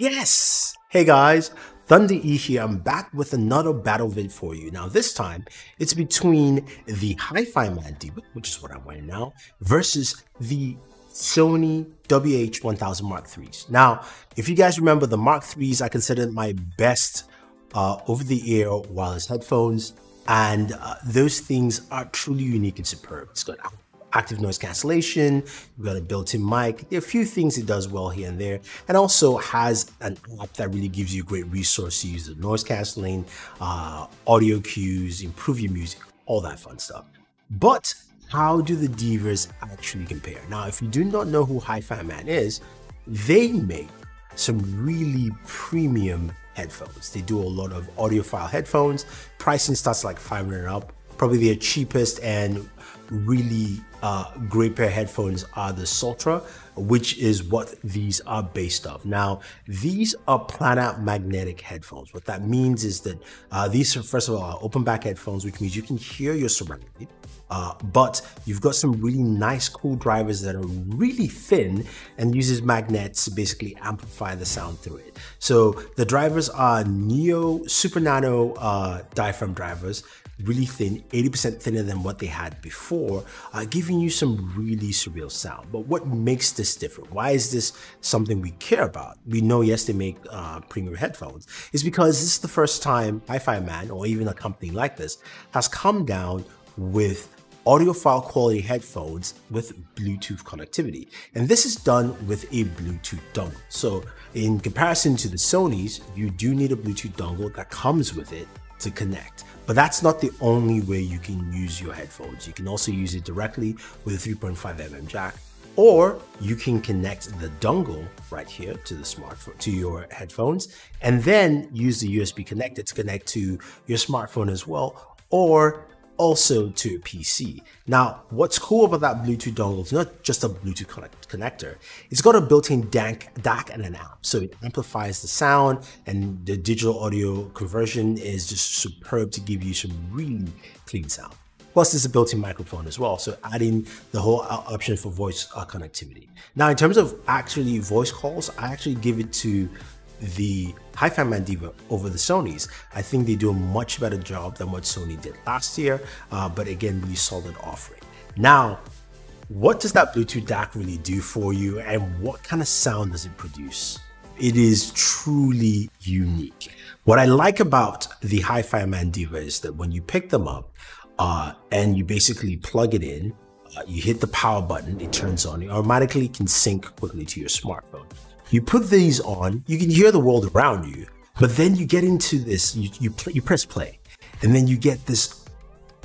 Yes! Hey guys, Thunder E here. I'm back with another battle vid for you. Now this time, it's between the Hifiman Deva, which is what I'm wearing now, versus the Sony WH-1000 Mark IIIs. Now, if you guys remember the Mark IIIs, I consider my best uh, over-the-ear wireless headphones, and uh, those things are truly unique and superb. It's got active noise cancellation, you've got a built-in mic, there are a few things it does well here and there, and also has an app that really gives you a great resource to use the noise canceling, uh, audio cues, improve your music, all that fun stuff. But how do the Devas actually compare? Now, if you do not know who Hifiman is, they make some really premium headphones. They do a lot of audiophile headphones. Pricing starts like 500 up. Probably their cheapest and really uh, great pair of headphones are the Sundara, which is what these are based off. Now, these are planar magnetic headphones. What that means is that uh, these are, first of all, are open back headphones, which means you can hear your surroundings. Uh, but you've got some really nice cool drivers that are really thin and uses magnets to basically amplify the sound through it. So the drivers are Neo Super Nano uh, diaphragm drivers really thin, 80% thinner than what they had before, uh, giving you some really surreal sound. But what makes this different? Why is this something we care about? We know, yes, they make uh, premium headphones. It's because this is the first time Hifiman, or even a company like this, has come down with audiophile quality headphones with Bluetooth connectivity. And this is done with a Bluetooth dongle. So in comparison to the Sony's, you do need a Bluetooth dongle that comes with it to connect. But that's not the only way you can use your headphones. You can also use it directly with a 3.5mm jack, or you can connect the dongle right here to the smartphone, to your headphones, and then use the USB connector to connect to your smartphone as well, or also to PC. Now, what's cool about that Bluetooth dongle is not just a Bluetooth connect connector, it's got a built-in DAC, and an amp. So it amplifies the sound and the digital audio conversion is just superb to give you some really clean sound. Plus, there's a built-in microphone as well, so adding the whole option for voice uh, connectivity. Now, in terms of actually voice calls, I actually give it to the Hifiman Deva over the Sony's. I think they do a much better job than what Sony did last year, uh, but again, really solid offering. Now, what does that Bluetooth DAC really do for you and what kind of sound does it produce? It is truly unique. What I like about the Hifiman Deva is that when you pick them up uh, and you basically plug it in, uh, you hit the power button, it turns on, it automatically can sync quickly to your smartphone. You put these on, you can hear the world around you, but then you get into this, you, you, play, you press play, and then you get this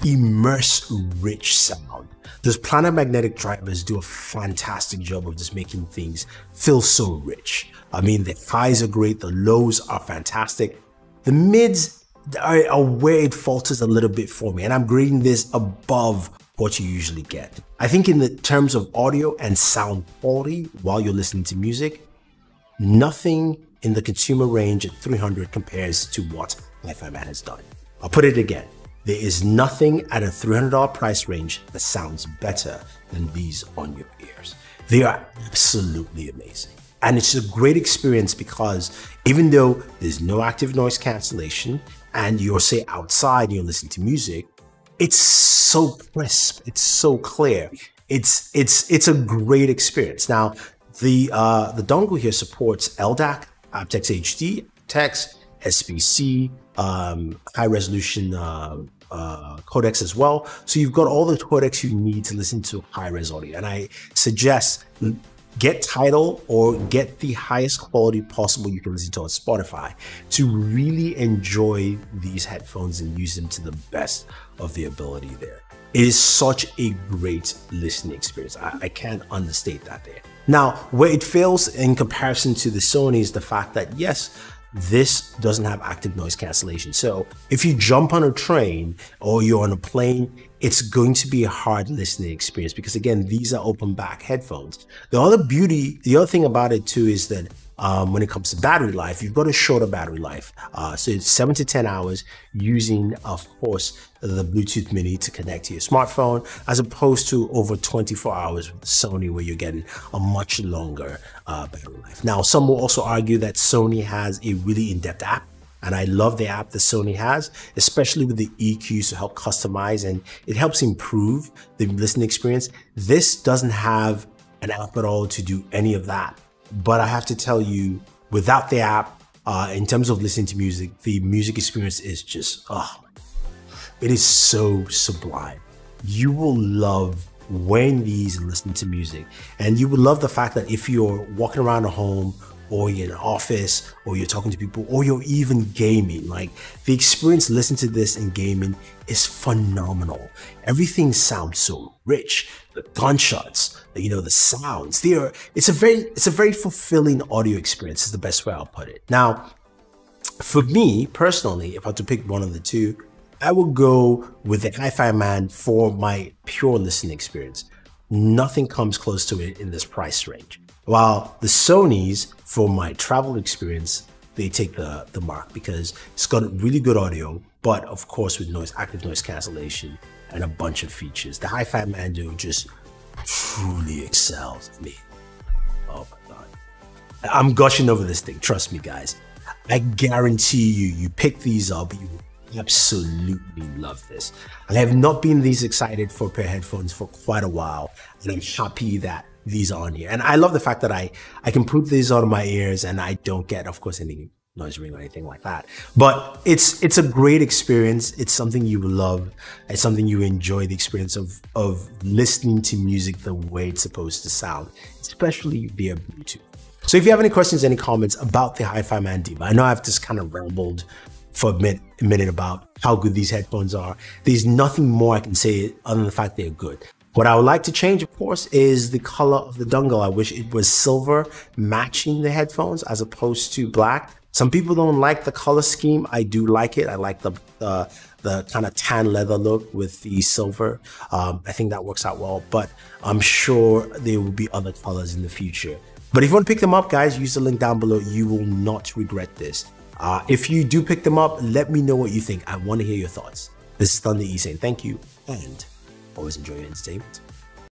immerse rich sound. Those planar magnetic drivers do a fantastic job of just making things feel so rich. I mean, the highs are great, the lows are fantastic. The mids are, are where it falters a little bit for me, and I'm grading this above what you usually get. I think in the terms of audio and sound quality while you're listening to music, Nothing in the consumer range at 300 compares to what Hi-Fi has done. I'll put it again. There is nothing at a $300 price range that sounds better than these on your ears. They are absolutely amazing. And it's a great experience because even though there's no active noise cancellation and you're say outside you're listening to music, it's so crisp, it's so clear. It's it's it's a great experience. Now, the, uh, the dongle here supports LDAC, aptX HD, text, SBC, um, high resolution uh, uh, codecs as well. So you've got all the codecs you need to listen to high res audio. And I suggest get Tidal or get the highest quality possible you can listen to on Spotify to really enjoy these headphones and use them to the best of the ability there. It is such a great listening experience. I, I can't understate that there. Now, where it fails in comparison to the Sony is the fact that yes, this doesn't have active noise cancellation. So if you jump on a train or you're on a plane, it's going to be a hard listening experience because again, these are open back headphones. The other beauty, the other thing about it too is that um, when it comes to battery life, you've got a shorter battery life. Uh, so it's seven to 10 hours using, of course, the Bluetooth Mini to connect to your smartphone, as opposed to over 24 hours with Sony, where you're getting a much longer uh, battery life. Now, some will also argue that Sony has a really in-depth app and I love the app that Sony has, especially with the EQs to help customize and it helps improve the listening experience. This doesn't have an app at all to do any of that. But I have to tell you, without the app, uh, in terms of listening to music, the music experience is just, oh, it is so sublime. You will love wearing these and listening to music. And you will love the fact that if you're walking around a home or you're in an office or you're talking to people or you're even gaming. Like the experience listening to this in gaming is phenomenal. Everything sounds so rich. The gunshots you know the sounds they are it's a very it's a very fulfilling audio experience is the best way i'll put it. Now for me personally if i had to pick one of the two i would go with the Hifiman for my pure listening experience. Nothing comes close to it in this price range while the Sony's, for my travel experience, they take the, the mark because it's got really good audio, but of course with noise, active noise cancellation and a bunch of features. The Hi-Fi Mando just truly excels. Mean, oh my God. I'm gushing over this thing. Trust me, guys. I guarantee you, you pick these up, you absolutely love this. I have not been these excited for pair headphones for quite a while, and I'm happy that these on here. And I love the fact that I, I can put these on my ears and I don't get, of course, any noise ring or anything like that. But it's it's a great experience. It's something you love. It's something you enjoy the experience of of listening to music the way it's supposed to sound, especially via Bluetooth. So if you have any questions, any comments about the Hifiman Deva, I know I've just kind of rambled for a minute, a minute about how good these headphones are. There's nothing more I can say other than the fact they're good. What I would like to change, of course, is the color of the dongle. I wish it was silver matching the headphones as opposed to black. Some people don't like the color scheme. I do like it. I like the uh, the kind of tan leather look with the silver. Um, I think that works out well, but I'm sure there will be other colors in the future. But if you want to pick them up, guys, use the link down below. You will not regret this. Uh, if you do pick them up, let me know what you think. I want to hear your thoughts. This is Thunder E saying thank you and Always enjoy your entertainment.